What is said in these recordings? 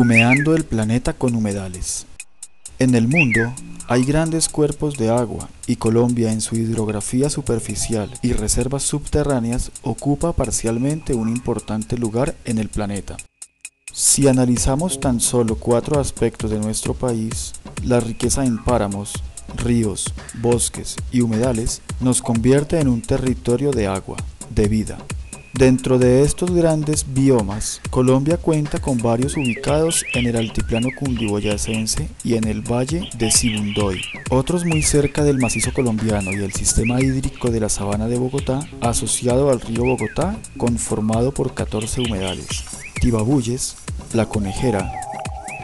Humeando el planeta con humedales. En el mundo hay grandes cuerpos de agua y Colombia en su hidrografía superficial y reservas subterráneas ocupa parcialmente un importante lugar en el planeta. Si analizamos tan solo cuatro aspectos de nuestro país, la riqueza en páramos, ríos, bosques y humedales nos convierte en un territorio de agua, de vida, Dentro de estos grandes biomas, Colombia cuenta con varios ubicados en el altiplano cundiboyacense y en el valle de Sibundoy, otros muy cerca del macizo colombiano y el sistema hídrico de la sabana de Bogotá, asociado al río Bogotá, conformado por 14 humedales, Tibabuyes, La Conejera,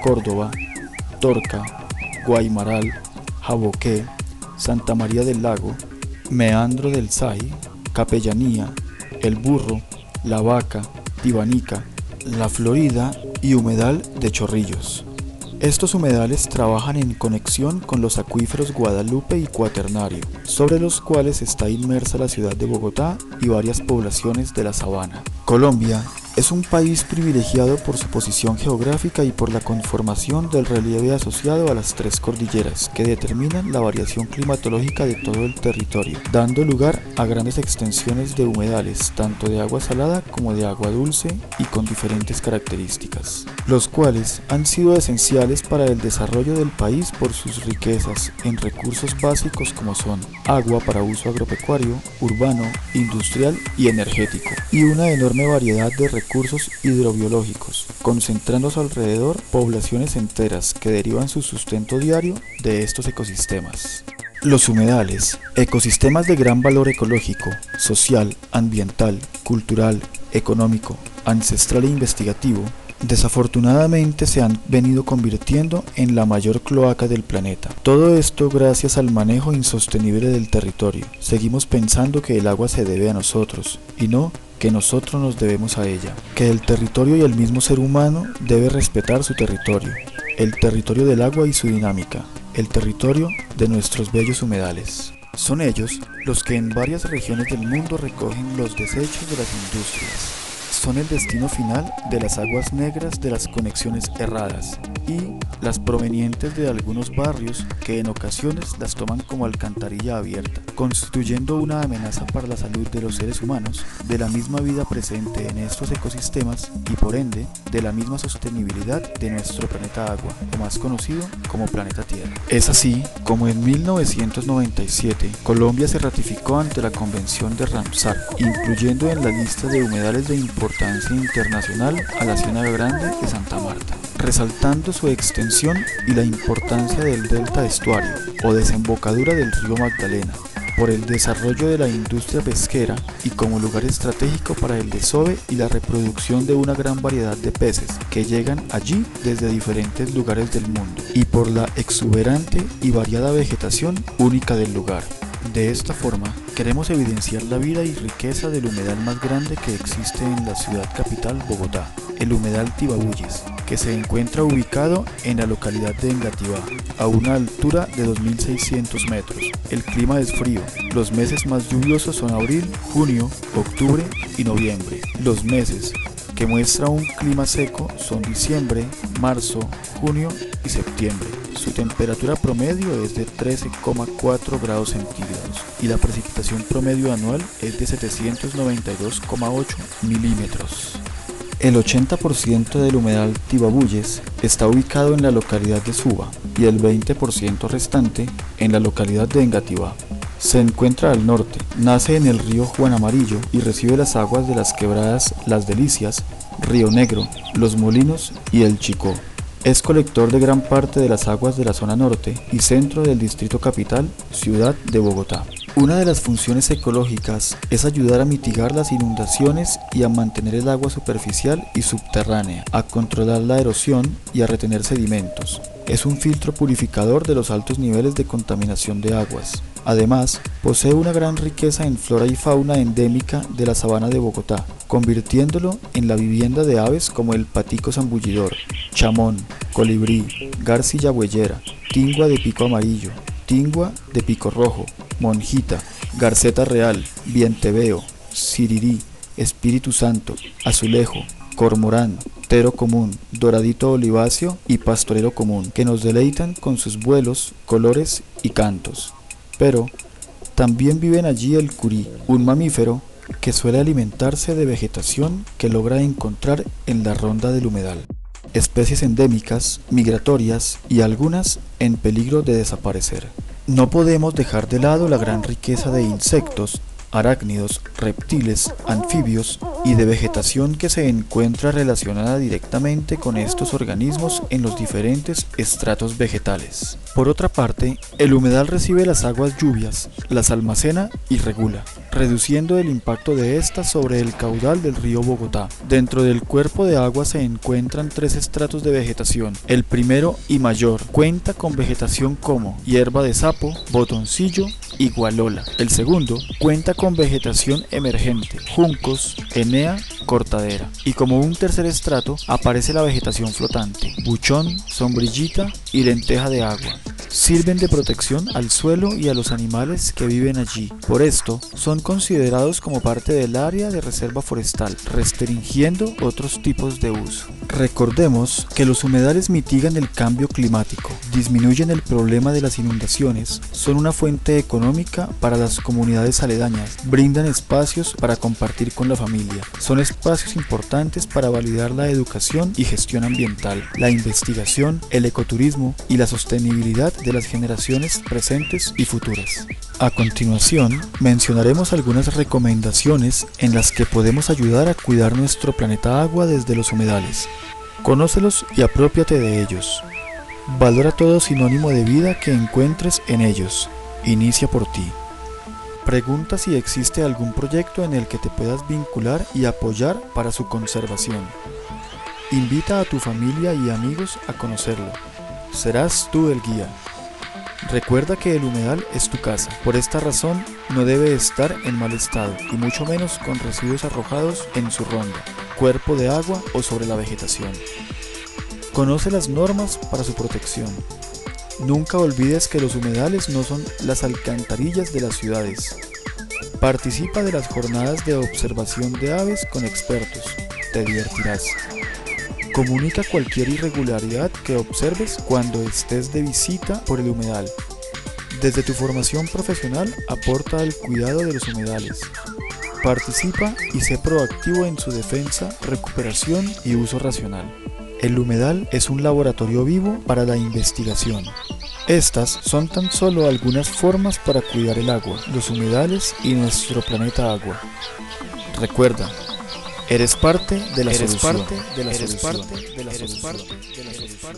Córdoba, Torca, Guaymaral, Jaboqué, Santa María del Lago, Meandro del Sai, Capellanía, el burro, la vaca, tibanica, la florida y humedal de chorrillos. Estos humedales trabajan en conexión con los acuíferos Guadalupe y Cuaternario, sobre los cuales está inmersa la ciudad de Bogotá y varias poblaciones de la sabana. Colombia es un país privilegiado por su posición geográfica y por la conformación del relieve asociado a las tres cordilleras que determinan la variación climatológica de todo el territorio, dando lugar a grandes extensiones de humedales, tanto de agua salada como de agua dulce y con diferentes características, los cuales han sido esenciales para el desarrollo del país por sus riquezas en recursos básicos como son agua para uso agropecuario, urbano, industrial y energético, y una enorme variedad de recursos recursos hidrobiológicos, concentrando su alrededor poblaciones enteras que derivan su sustento diario de estos ecosistemas. Los humedales, ecosistemas de gran valor ecológico, social, ambiental, cultural, económico, ancestral e investigativo, desafortunadamente se han venido convirtiendo en la mayor cloaca del planeta. Todo esto gracias al manejo insostenible del territorio. Seguimos pensando que el agua se debe a nosotros y no que nosotros nos debemos a ella, que el territorio y el mismo ser humano debe respetar su territorio, el territorio del agua y su dinámica, el territorio de nuestros bellos humedales. Son ellos los que en varias regiones del mundo recogen los desechos de las industrias, son el destino final de las aguas negras de las conexiones erradas y las provenientes de algunos barrios que en ocasiones las toman como alcantarilla abierta, constituyendo una amenaza para la salud de los seres humanos, de la misma vida presente en estos ecosistemas y por ende de la misma sostenibilidad de nuestro planeta agua, o más conocido como planeta Tierra. Es así como en 1997 Colombia se ratificó ante la Convención de Ramsar, incluyendo en la lista de humedales de importancia internacional a la Ciénaga Grande de Santa Marta, resaltando su extensión y la importancia del delta estuario o desembocadura del río Magdalena, por el desarrollo de la industria pesquera y como lugar estratégico para el desove y la reproducción de una gran variedad de peces que llegan allí desde diferentes lugares del mundo, y por la exuberante y variada vegetación única del lugar. De esta forma, queremos evidenciar la vida y riqueza del humedal más grande que existe en la ciudad capital Bogotá, el humedal Tibabuyes, que se encuentra ubicado en la localidad de Engativá, a una altura de 2.600 metros. El clima es frío, los meses más lluviosos son abril, junio, octubre y noviembre. Los meses que muestra un clima seco son diciembre, marzo, junio y septiembre. Su temperatura promedio es de 13,4 grados centígrados y la precipitación promedio anual es de 792,8 milímetros. El 80% del humedal Tibabuyes está ubicado en la localidad de Suba y el 20% restante en la localidad de Engativá. Se encuentra al norte, nace en el río Juan Amarillo y recibe las aguas de las quebradas Las Delicias, Río Negro, Los Molinos y el Chicó. Es colector de gran parte de las aguas de la zona norte y centro del distrito capital, ciudad de Bogotá. Una de las funciones ecológicas es ayudar a mitigar las inundaciones y a mantener el agua superficial y subterránea, a controlar la erosión y a retener sedimentos. Es un filtro purificador de los altos niveles de contaminación de aguas. Además, posee una gran riqueza en flora y fauna endémica de la sabana de Bogotá, convirtiéndolo en la vivienda de aves como el patico zambullidor, chamón, colibrí, garcilla huellera, tingua de pico amarillo, tingua de pico rojo, monjita, garceta real, vienteveo, sirirí, espíritu santo, azulejo, cormorán, tero común, doradito oliváceo y pastorero común, que nos deleitan con sus vuelos, colores y cantos. Pero también viven allí el curí, un mamífero que suele alimentarse de vegetación que logra encontrar en la ronda del humedal. Especies endémicas, migratorias y algunas en peligro de desaparecer. No podemos dejar de lado la gran riqueza de insectos, arácnidos, reptiles, anfibios y de vegetación que se encuentra relacionada directamente con estos organismos en los diferentes estratos vegetales. Por otra parte, el humedal recibe las aguas lluvias, las almacena y regula, reduciendo el impacto de estas sobre el caudal del río Bogotá. Dentro del cuerpo de agua se encuentran tres estratos de vegetación. El primero y mayor cuenta con vegetación como hierba de sapo, botoncillo y gualola. El segundo cuenta con vegetación emergente, juncos, cortadera. Y como un tercer estrato aparece la vegetación flotante, buchón, sombrillita y lenteja de agua sirven de protección al suelo y a los animales que viven allí. Por esto, son considerados como parte del área de reserva forestal, restringiendo otros tipos de uso. Recordemos que los humedales mitigan el cambio climático, disminuyen el problema de las inundaciones, son una fuente económica para las comunidades aledañas, brindan espacios para compartir con la familia, son espacios importantes para validar la educación y gestión ambiental, la investigación, el ecoturismo y la sostenibilidad de las generaciones presentes y futuras. A continuación, mencionaremos algunas recomendaciones en las que podemos ayudar a cuidar nuestro planeta agua desde los humedales. Conócelos y apropiate de ellos. Valora todo sinónimo de vida que encuentres en ellos. Inicia por ti. Pregunta si existe algún proyecto en el que te puedas vincular y apoyar para su conservación. Invita a tu familia y amigos a conocerlo. Serás tú el guía. Recuerda que el humedal es tu casa. Por esta razón, no debe estar en mal estado y mucho menos con residuos arrojados en su ronda, cuerpo de agua o sobre la vegetación. Conoce las normas para su protección. Nunca olvides que los humedales no son las alcantarillas de las ciudades. Participa de las jornadas de observación de aves con expertos. Te divertirás. Comunica cualquier irregularidad que observes cuando estés de visita por el humedal. Desde tu formación profesional aporta al cuidado de los humedales. Participa y sé proactivo en su defensa, recuperación y uso racional. El humedal es un laboratorio vivo para la investigación. Estas son tan solo algunas formas para cuidar el agua, los humedales y nuestro planeta agua. Recuerda, Eres parte de la Eres solución. parte de la Eres solución. parte de la Eres solución. parte de la solución.